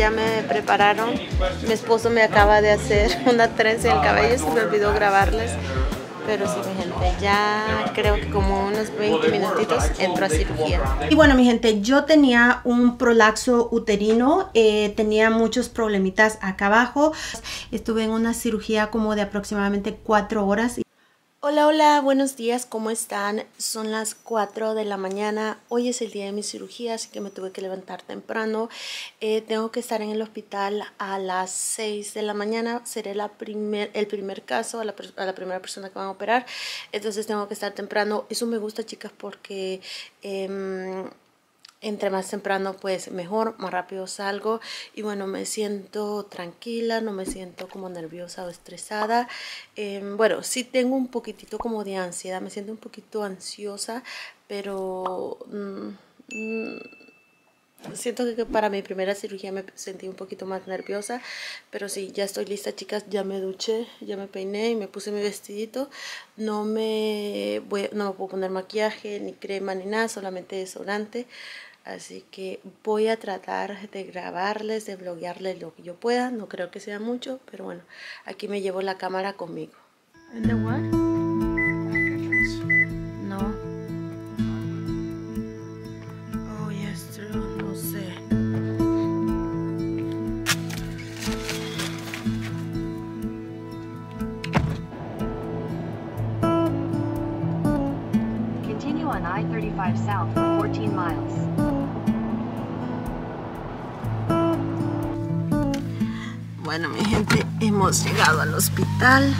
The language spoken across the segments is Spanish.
ya me prepararon. Mi esposo me acaba de hacer una trenza en el cabello, se me olvidó grabarles. Pero sí, mi gente, ya creo que como unos 20 minutitos entro a cirugía. Y bueno, mi gente, yo tenía un prolaxo uterino, eh, tenía muchos problemitas acá abajo. Estuve en una cirugía como de aproximadamente 4 horas. Hola, hola, buenos días, ¿cómo están? Son las 4 de la mañana, hoy es el día de mi cirugía, así que me tuve que levantar temprano. Eh, tengo que estar en el hospital a las 6 de la mañana, seré la primer, el primer caso, a la, a la, primera persona que van a operar, entonces tengo que estar temprano. Eso me gusta, chicas, porque... Eh, entre más temprano pues mejor, más rápido salgo y bueno me siento tranquila, no me siento como nerviosa o estresada. Em, bueno, sí tengo un poquitito como de ansiedad, me siento un poquito ansiosa, pero mm, mm, siento que para mi primera cirugía me sentí un poquito más nerviosa, pero sí, ya estoy lista chicas, ya me duché, ya me peiné y me puse mi vestidito. No me, voy, no me puedo poner maquillaje, ni crema, ni nada, solamente desodorante. Así que voy a tratar de grabarles, de bloguearles lo que yo pueda. No creo que sea mucho, pero bueno, aquí me llevo la cámara conmigo. ¿En the what? No. Oh, yes, true. No sé. Continue on I-35 south Bueno, mi gente, hemos llegado al hospital.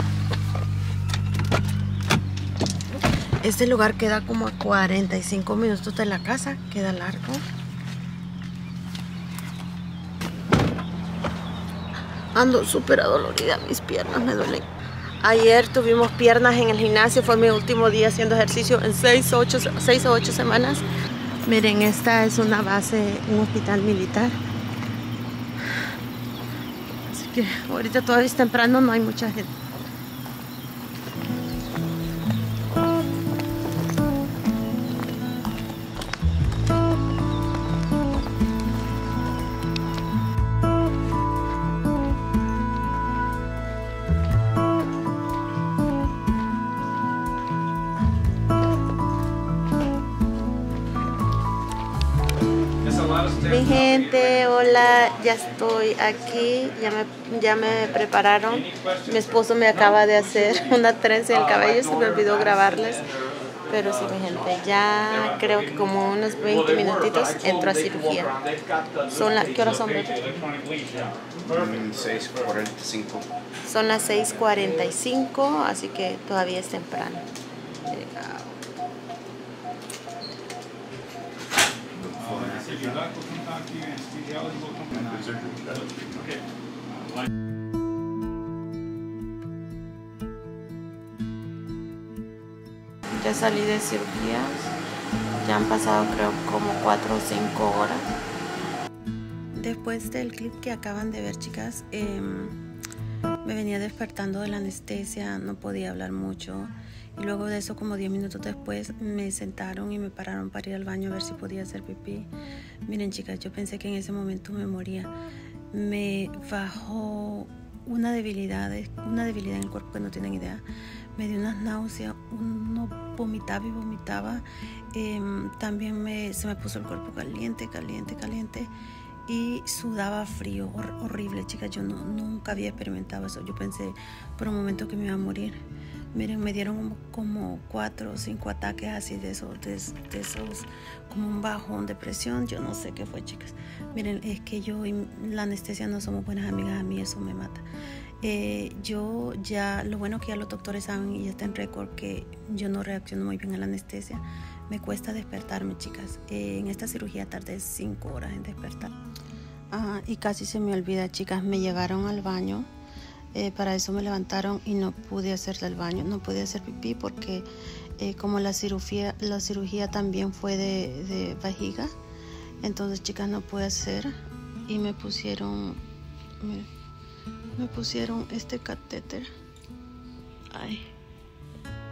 Este lugar queda como a 45 minutos de la casa, queda largo. Ando súper adolorida, mis piernas me duelen. Ayer tuvimos piernas en el gimnasio, fue mi último día haciendo ejercicio en 6 o 8, 6 o 8 semanas. Miren, esta es una base, un hospital militar que ahorita todavía es temprano, no hay mucha gente. Hola, ya estoy aquí, ya me, ya me prepararon. Mi esposo me acaba de hacer una trenza en el cabello, se me olvidó grabarles. Pero sí, mi gente, ya creo que como unos 20 minutitos entro a cirugía. Son la, ¿Qué horas son? 6.45. Son las 6.45, así que todavía es temprano. Ya salí de cirugías, ya han pasado creo como 4 o 5 horas. Después del clip que acaban de ver chicas, eh, me venía despertando de la anestesia, no podía hablar mucho. Y luego de eso, como 10 minutos después, me sentaron y me pararon para ir al baño a ver si podía hacer pipí. Miren, chicas, yo pensé que en ese momento me moría. Me bajó una debilidad, una debilidad en el cuerpo que no tienen idea. Me dio unas náuseas, uno vomitaba y vomitaba. Eh, también se me puso el cuerpo caliente, caliente, caliente. Y sudaba frío, hor horrible, chicas. Yo no, nunca había experimentado eso. Yo pensé por un momento que me iba a morir. Miren, me dieron como cuatro o cinco ataques así de esos, de, esos, como un bajón de presión. Yo no sé qué fue, chicas. Miren, es que yo y la anestesia no somos buenas amigas. A mí eso me mata. Eh, yo ya, lo bueno que ya los doctores saben y ya está en récord que yo no reacciono muy bien a la anestesia. Me cuesta despertarme, chicas. Eh, en esta cirugía tardé cinco horas en despertar. Ah, y casi se me olvida, chicas. Me llevaron al baño. Eh, para eso me levantaron y no pude hacer del baño, no pude hacer pipí porque eh, como la cirugía, la cirugía también fue de, de, vejiga, entonces chicas no pude hacer y me pusieron, me pusieron este catéter. Ay,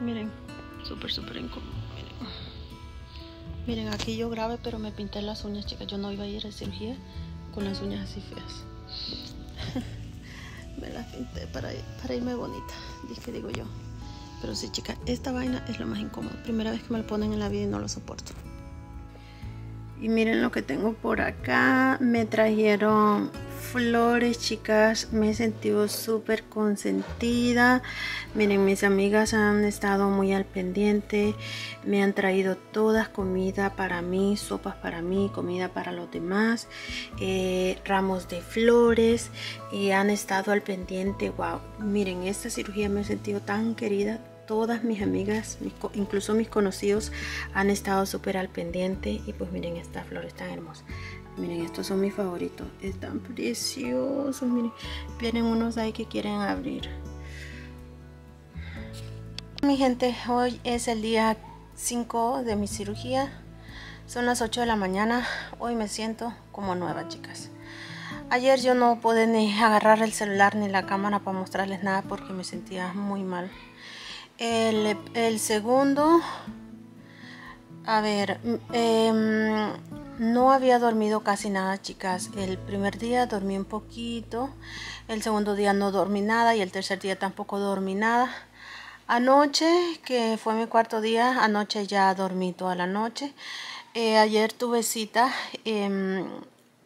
miren, súper, súper incómodo. Miren. miren, aquí yo grave, pero me pinté las uñas, chicas. Yo no iba a ir a cirugía con las uñas así feas. me las pinté para, para irme bonita, dije digo yo. Pero sí, chica, esta vaina es lo más incómodo. Primera vez que me lo ponen en la vida y no lo soporto. Y miren lo que tengo por acá. Me trajeron flores, chicas. Me he sentido súper consentida. Miren, mis amigas han estado muy al pendiente. Me han traído todas comida para mí, sopas para mí, comida para los demás, eh, ramos de flores. Y han estado al pendiente. Wow, miren, esta cirugía me he sentido tan querida, todas mis amigas, incluso mis conocidos, han estado súper al pendiente. Y pues miren estas flores tan hermosas. Miren, estos son mis favoritos. Están preciosos. Miren, vienen unos ahí que quieren abrir. Mi gente, hoy es el día 5 de mi cirugía. Son las 8 de la mañana. Hoy me siento como nueva, chicas. Ayer yo no pude ni agarrar el celular ni la cámara para mostrarles nada porque me sentía muy mal. El, segundo, a ver, em, no había dormido casi nada, chicas. El primer día dormí un poquito, el segundo día no dormí nada y el tercer día tampoco dormí nada. Anoche, que fue mi cuarto día, anoche ya dormí toda la noche. Eh, ayer tuve cita em,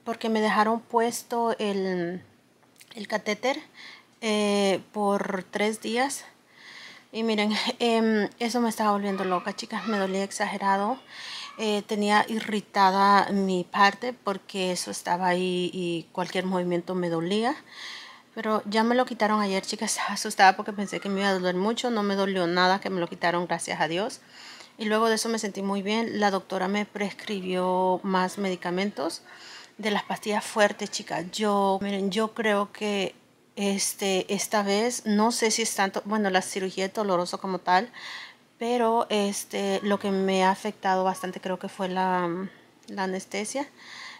porque me dejaron puesto el, catéter eh, por tres días y miren, em, eso me estaba volviendo loca, chicas. Me dolía exagerado. Eh, tenía irritada mi parte porque eso estaba ahí y cualquier movimiento me dolía. Pero ya me lo quitaron ayer, chicas. Estaba asustada porque pensé que me iba a doler mucho. No me dolió nada que me lo quitaron, gracias a Dios. Y luego de eso me sentí muy bien. La doctora me prescribió más medicamentos de las pastillas fuertes, chicas. Yo, miren, yo creo que este, esta vez no sé si es tanto, bueno, la cirugía es dolorosa como tal, pero este, lo que me ha afectado bastante creo que fue la, la anestesia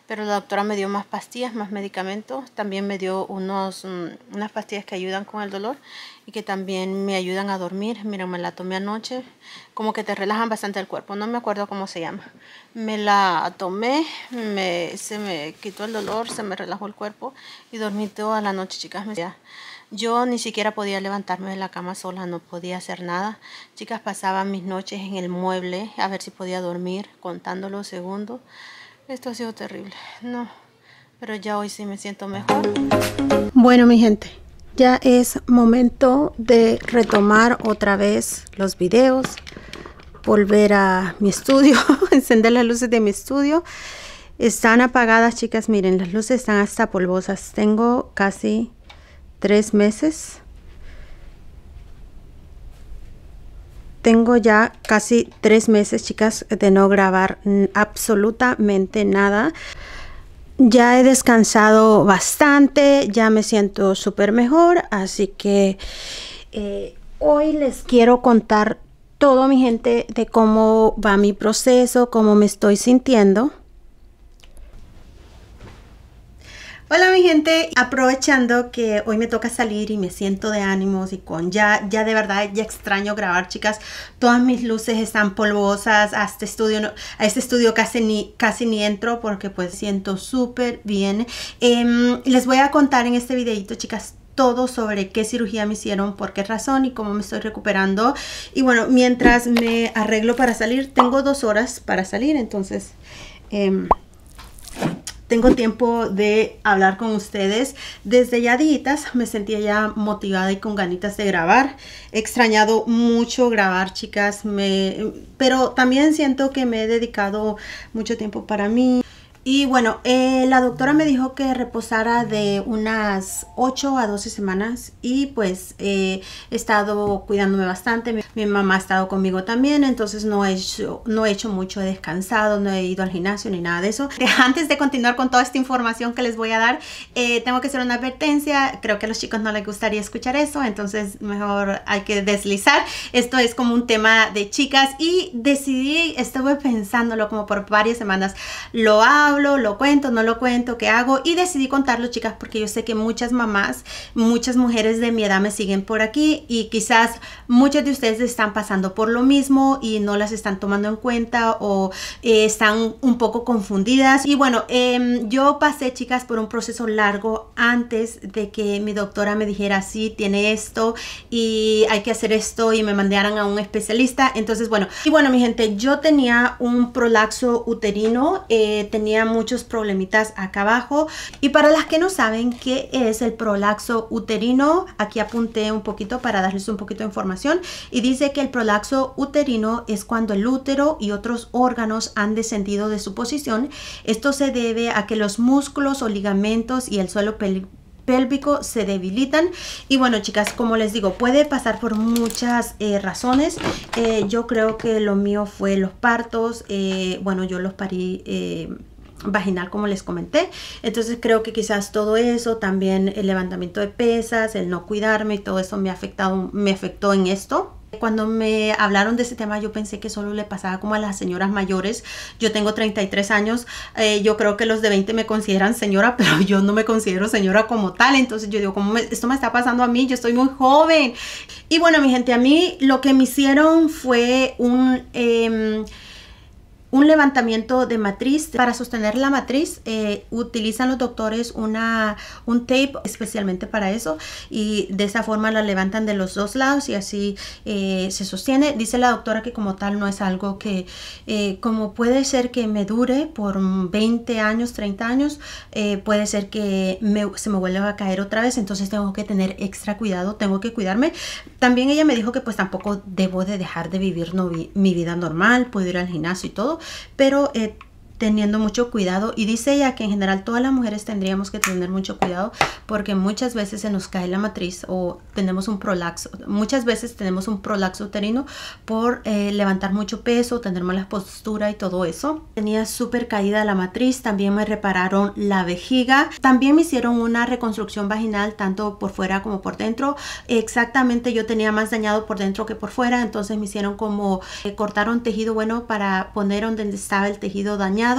pero la doctora me dio más pastillas, más medicamentos, también me dio unos, mm, unas pastillas que ayudan con el dolor y que también me ayudan a dormir. Mira, me la tomé anoche, como que te relajan bastante el cuerpo, no me acuerdo cómo se llama. Me la tomé, me, se me quitó el dolor, se me relajó el cuerpo y dormí toda la noche, chicas. Yo ni siquiera podía levantarme de la cama sola, no podía hacer nada. Chicas, pasaba mis noches en el mueble a ver si podía dormir, contando los segundos. Esto ha sido terrible. No, pero ya hoy sí me siento mejor. Bueno, mi gente, ya es momento de retomar otra vez los videos, volver a mi estudio, encender las luces de mi estudio. Están apagadas, chicas. Miren, las luces están hasta polvosas. Tengo casi tres meses Tengo ya casi tres meses, chicas, de no grabar absolutamente nada. Ya he descansado bastante, ya me siento súper mejor, así que eh, hoy les quiero contar todo mi gente de cómo va mi proceso, cómo me estoy sintiendo. Hola mi gente, aprovechando que hoy me toca salir y me siento de ánimos y con ya, ya de verdad ya extraño grabar chicas, todas mis luces están polvosas, a este estudio, a este estudio casi ni, casi ni entro porque pues siento súper bien. Em, les voy a contar en este videito chicas todo sobre qué cirugía me hicieron, por qué razón y cómo me estoy recuperando. Y bueno, mientras me arreglo para salir, tengo dos horas para salir, entonces... Eh, tengo tiempo de hablar con ustedes. Desde ya días me sentía ya motivada y con ganitas de grabar. He extrañado mucho grabar, chicas, me, pero también siento que me he dedicado mucho tiempo para mí. Y bueno, eh, la doctora me dijo que reposara de unas 8 a 12 semanas y pues eh, he estado cuidándome bastante. Mi, mamá ha estado conmigo también, entonces no he, hecho, no he hecho mucho, he descansado, no he ido al gimnasio ni nada de eso. Antes de continuar con toda esta información que les voy a dar, eh, tengo que hacer una advertencia. Creo que a los chicos no les gustaría escuchar eso, entonces mejor hay que deslizar. Esto es como un tema de chicas y decidí, estuve pensándolo como por varias semanas. Lo hago lo cuento, no lo cuento, qué hago. Y decidí contarlo chicas porque yo sé que muchas mamás, muchas mujeres de mi edad me siguen por aquí y quizás muchas de ustedes están pasando por lo mismo y no las están tomando en cuenta o eh, están un poco confundidas. Y bueno, em, yo pasé chicas por un proceso largo antes de que mi doctora me dijera sí, tiene esto y hay que hacer esto y me mandaran a un especialista, entonces bueno, y bueno mi gente, yo tenía un prolaxo uterino, eh, tenía muchos problemitas acá abajo. Y para las que no saben qué es el prolaxo uterino, aquí apunté un poquito para darles un poquito de información. Y dice que el prolaxo uterino es cuando el útero y otros órganos han descendido de su posición. Esto se debe a que los músculos o ligamentos y el suelo pélvico se debilitan y bueno chicas como les digo puede pasar por muchas eh, razones eh, yo creo que lo mío fue los partos eh, bueno yo los parí vaginal como les comenté entonces creo que quizás todo eso también el levantamiento de pesas el no cuidarme y todo eso me ha afectado me afectó en esto cuando me hablaron de ese tema yo pensé que solo le pasaba como a las señoras mayores. Yo tengo 33 años, eh, yo creo que los de 20 me consideran señora, pero yo no me considero señora como tal. Entonces yo digo, ¿cómo esto me está pasando a mí? Yo estoy muy joven. Y bueno, mi gente, a mí lo que me hicieron fue un... Em, un levantamiento de matriz. Para sostener la matriz eh, utilizan los doctores una, un tape especialmente para eso y de esa forma la levantan de los dos lados y así eh, se sostiene. Dice la doctora que como tal no es algo que eh, como puede ser que me dure por 20 años, 30 años, puede ser que se me vuelva a caer otra vez, entonces tengo que tener extra cuidado, tengo que cuidarme. También ella me dijo que pues tampoco debo de dejar de vivir mi vida normal, puedo ir al gimnasio y todo, pero eh, teniendo mucho cuidado. Y dice ella que en general todas las mujeres tendríamos que tener mucho cuidado porque muchas veces se nos cae la matriz o tenemos un prolaxo muchas veces tenemos un prolaxo uterino por eh, levantar mucho peso tener mala postura y todo eso. Tenía súper caída la matriz también me repararon la vejiga. También me hicieron una reconstrucción vaginal tanto por fuera como por dentro. Exactamente yo tenía más dañado por dentro que por fuera entonces me hicieron como eh, cortaron tejido bueno para poner donde estaba el tejido dañado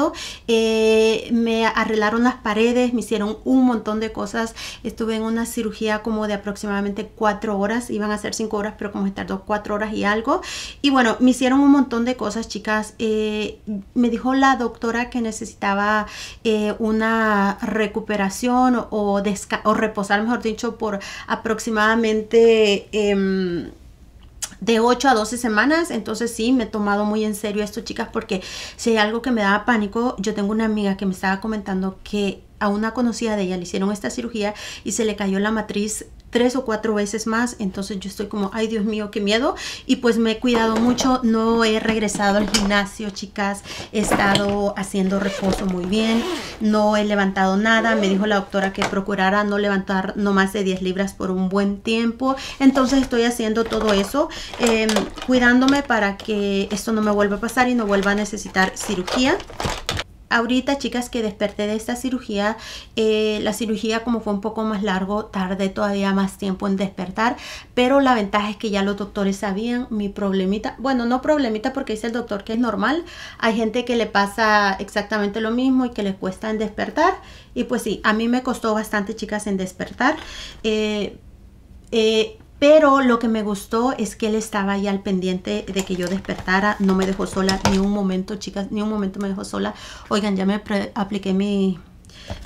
eh, me arreglaron las paredes, me hicieron un montón de cosas. Estuve en una cirugía como de aproximadamente cuatro horas, iban a ser cinco horas, pero como se tardó cuatro horas y algo. Y bueno, me hicieron un montón de cosas, chicas. Eh, me dijo la doctora que necesitaba eh, una recuperación o, o reposar, mejor dicho, por aproximadamente... De 8 a 12 semanas. Entonces sí, me he tomado muy en serio esto, chicas, porque si hay algo que me da pánico, yo tengo una amiga que me estaba comentando que a una conocida de ella le hicieron esta cirugía y se le cayó la matriz tres o cuatro veces más. Entonces yo estoy como, ay Dios mío, qué miedo. Y pues me he cuidado mucho. No he regresado al gimnasio, chicas. He estado haciendo reposo muy bien. No he levantado nada. Me dijo la doctora que procurara no levantar no más de 10 libras por un buen tiempo. Entonces estoy haciendo todo eso. Em, cuidándome para que esto no me vuelva a pasar y no vuelva a necesitar cirugía ahorita chicas que desperté de esta cirugía, eh, la cirugía como fue un poco más largo, tardé todavía más tiempo en despertar, pero la ventaja es que ya los doctores sabían mi problemita, bueno no problemita porque dice el doctor que es normal, hay gente que le pasa exactamente lo mismo y que le cuesta en despertar. Y pues sí, a mí me costó bastante chicas en despertar. Eh, eh, pero lo que me gustó es que él estaba ahí al pendiente de que yo despertara. No me dejó sola ni un momento, chicas, ni un momento me dejó sola. Oigan, ya me apliqué mi,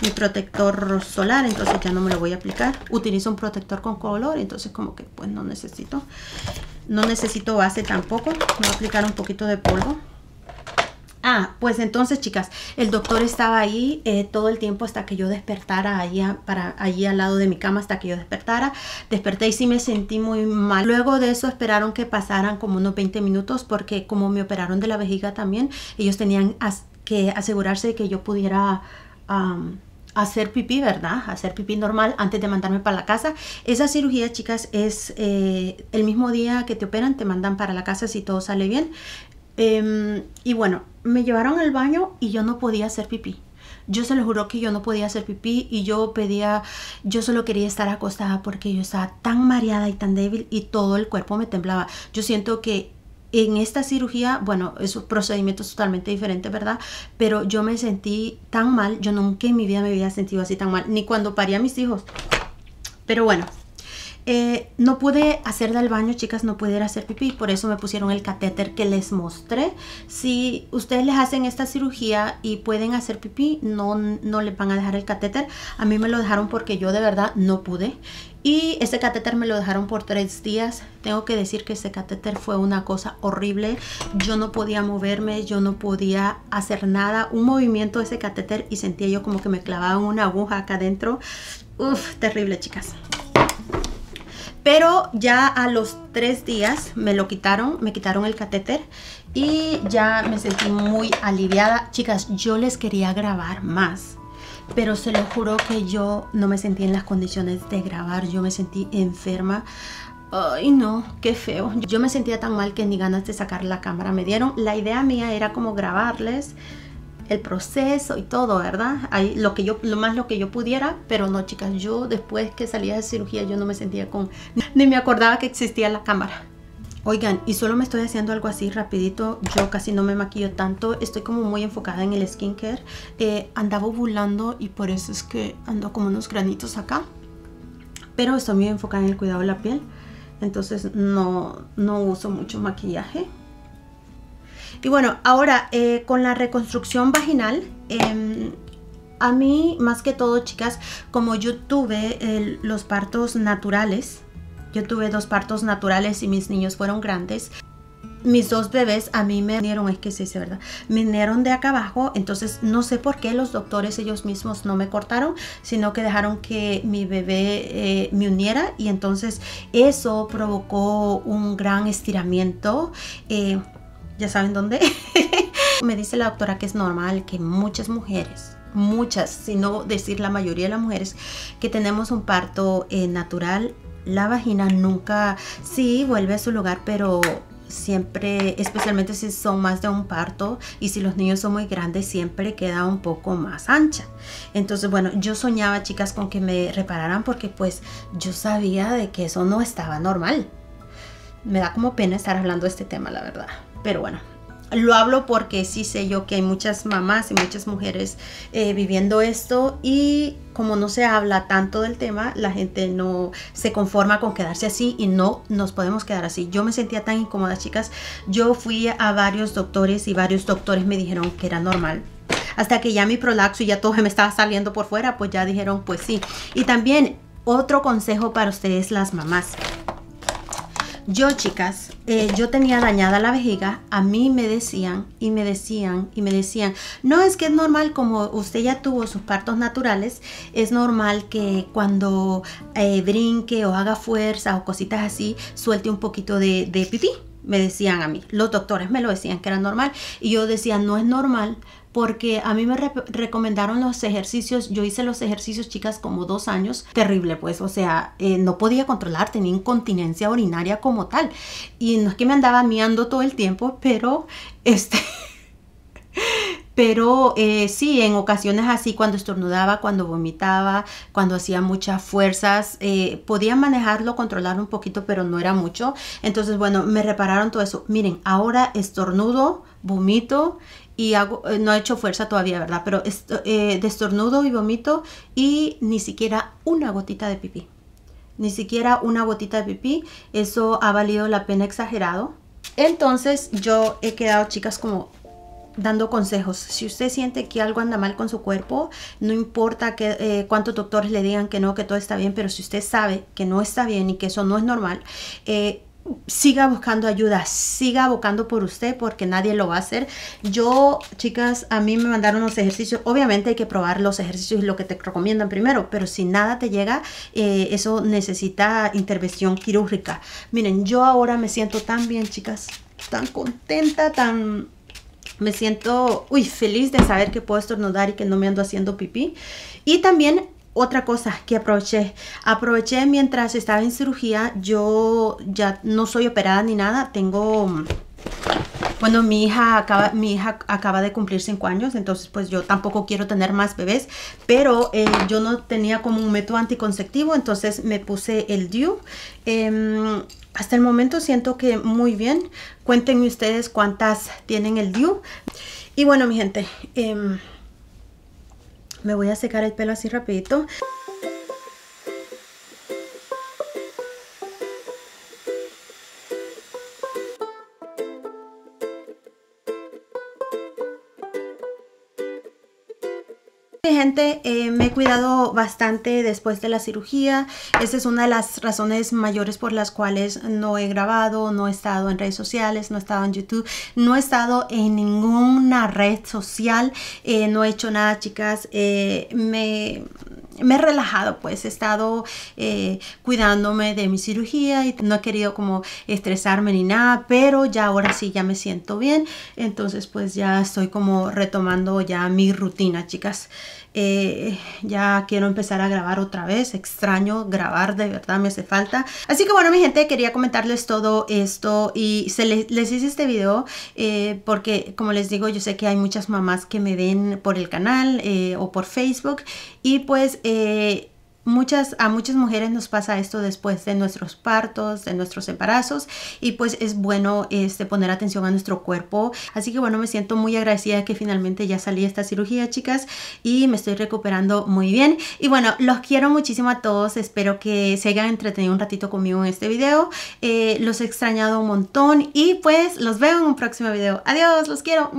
mi protector solar, entonces ya no me lo voy a aplicar. Utilizo un protector con color, entonces como que pues no necesito. No necesito base tampoco. Me voy a aplicar un poquito de polvo. Ah, pues entonces, chicas, el doctor estaba ahí eh, todo el tiempo hasta que yo despertara, allí, para, allí al lado de mi cama hasta que yo despertara. Desperté y sí me sentí muy mal. Luego de eso esperaron que pasaran como unos 20 minutos porque como me operaron de la vejiga también, ellos tenían que asegurarse de que yo pudiera... hacer pipí, ¿verdad? Hacer pipí normal antes de mandarme para la casa. Esa cirugía, chicas, es eh, el mismo día que te operan, te mandan para la casa si todo sale bien. Em, y bueno, me llevaron al baño y yo no podía hacer pipí. Yo se lo juro que yo no podía hacer pipí y yo pedía, yo solo quería estar acostada porque yo estaba tan mareada y tan débil y todo el cuerpo me temblaba. Yo siento que en esta cirugía, bueno, es un procedimiento totalmente diferente, ¿verdad? Pero yo me sentí tan mal, yo nunca en mi vida me había sentido así tan mal, ni cuando parí a mis hijos. Pero bueno, eh, no pude hacer del baño, chicas, no pude ir a hacer pipí, por eso me pusieron el catéter que les mostré. Si ustedes les hacen esta cirugía y pueden hacer pipí, no, no les van a dejar el catéter. A mí me lo dejaron porque yo de verdad no pude. Y ese catéter me lo dejaron por tres días. Tengo que decir que ese catéter fue una cosa horrible. Yo no podía moverme, yo no podía hacer nada. Un movimiento de ese catéter y sentía yo como que me clavaban una aguja acá adentro. Uf, terrible, chicas. Pero ya a los tres días me lo quitaron, me quitaron el catéter y ya me sentí muy aliviada. Chicas, yo les quería grabar más, pero se lo juro que yo no me sentí en las condiciones de grabar. Yo me sentí enferma. Ay, no, qué feo. Yo me sentía tan mal que ni ganas de sacar la cámara me dieron. La idea mía era como grabarles el proceso y todo, ¿verdad? Lo, que yo, lo más lo que yo pudiera, pero no, chicas, yo después que salía de cirugía yo no me sentía con... Ni me acordaba que existía la cámara. Oigan, y solo me estoy haciendo algo así rapidito, yo casi no me maquillo tanto, estoy como muy enfocada en el skincare, eh, andaba ovulando y por eso es que ando como unos granitos acá, pero estoy muy enfocada en el cuidado de la piel, entonces no, no uso mucho maquillaje, y bueno, ahora eh, con la reconstrucción vaginal, em, a mí más que todo, chicas, como yo tuve los partos naturales, yo tuve dos partos naturales y mis niños fueron grandes. Mis dos bebés a mí me vinieron, es que se dice verdad, me vinieron de acá abajo, entonces no sé por qué los doctores ellos mismos no me cortaron, sino que dejaron que mi bebé eh, me uniera y entonces eso provocó un gran estiramiento. Eh, ya saben dónde. Me dice la doctora que es normal que muchas mujeres, muchas, si no decir la mayoría de las mujeres que tenemos un parto eh, natural, la vagina nunca, sí, vuelve a su lugar, pero siempre, especialmente si son más de un parto y si los niños son muy grandes, siempre queda un poco más ancha. Entonces, bueno, yo soñaba, chicas, con que me repararan porque pues yo sabía de que eso no estaba normal. Me da como pena estar hablando de este tema, la verdad. Pero bueno, lo hablo porque sí sé yo que hay muchas mamás y muchas mujeres eh, viviendo esto y como no se habla tanto del tema, la gente no se conforma con quedarse así y no nos podemos quedar así. Yo me sentía tan incómoda, chicas. Yo fui a varios doctores y varios doctores me dijeron que era normal. Hasta que ya mi prolaxo y ya todo me estaba saliendo por fuera, pues ya dijeron, pues sí. Y también otro consejo para ustedes las mamás. Yo, chicas, eh, yo tenía dañada la vejiga, a mí me decían y me decían y me decían, no es que es normal como usted ya tuvo sus partos naturales, es normal que cuando eh, brinque o haga fuerza o cositas así, suelte un poquito de, de pipí me decían a mí, los doctores me lo decían que era normal y yo decía no es normal porque a mí me recomendaron los ejercicios, yo hice los ejercicios chicas como dos años, terrible pues, o sea, eh, no podía controlar, tenía incontinencia urinaria como tal y no es que me andaba miando todo el tiempo, pero este... Pero eh, sí, en ocasiones así, cuando estornudaba, cuando vomitaba, cuando hacía muchas fuerzas, eh, podía manejarlo, controlarlo un poquito, pero no era mucho. Entonces, bueno, me repararon todo eso. Miren, ahora estornudo, vomito y hago, eh, no he hecho fuerza todavía, ¿verdad? Pero eh, destornudo y vomito y ni siquiera una gotita de pipí. Ni siquiera una gotita de pipí. Eso ha valido la pena exagerado. Entonces yo he quedado, chicas, como dando consejos. Si usted siente que algo anda mal con su cuerpo, no importa que, eh, cuántos doctores le digan que no, que todo está bien, pero si usted sabe que no está bien y que eso no es normal, eh, siga buscando ayuda, siga abocando por usted porque nadie lo va a hacer. Yo, chicas, a mí me mandaron los ejercicios. Obviamente hay que probar los ejercicios y lo que te recomiendan primero, pero si nada te llega, eh, eso necesita intervención quirúrgica. Miren, yo ahora me siento tan bien, chicas, tan contenta, tan... Me siento, uy, feliz de saber que puedo estornudar y que no me ando haciendo pipí. Y también otra cosa que aproveché, aproveché mientras estaba en cirugía, yo ya no soy operada ni nada, tengo, bueno, mi hija acaba, mi hija acaba de cumplir 5 años, entonces pues yo tampoco quiero tener más bebés, pero eh, yo no tenía como un método anticonceptivo, entonces me puse el DIU. Em, hasta el momento siento que muy bien. Cuéntenme ustedes cuántas tienen el DIU. Y bueno, mi gente, em, me voy a secar el pelo así rapidito. Gente, eh, me he cuidado bastante después de la cirugía. Esa es una de las razones mayores por las cuales no he grabado, no he estado en redes sociales, no he estado en YouTube, no he estado en ninguna red social, eh, no he hecho nada, chicas. Eh, me me he relajado, pues he estado cuidándome de mi cirugía y no he querido como estresarme ni nada, pero ya ahora sí ya me siento bien, entonces pues ya estoy como retomando ya mi rutina, chicas. Eh, ya quiero empezar a grabar otra vez. Extraño grabar, de verdad me hace falta. Así que bueno, mi gente, quería comentarles todo esto y se les, hice este video eh, porque, como les digo, yo sé que hay muchas mamás que me ven por el canal eh, o por Facebook y pues Muchas, a muchas mujeres nos pasa esto después de nuestros partos, de nuestros embarazos y pues es bueno este, poner atención a nuestro cuerpo. Así que bueno, me siento muy agradecida que finalmente ya salí de esta cirugía, chicas, y me estoy recuperando muy bien. Y bueno, los quiero muchísimo a todos. Espero que se hayan entretenido un ratito conmigo en este video. Eh, los he extrañado un montón y pues los veo en un próximo video. Adiós, los quiero.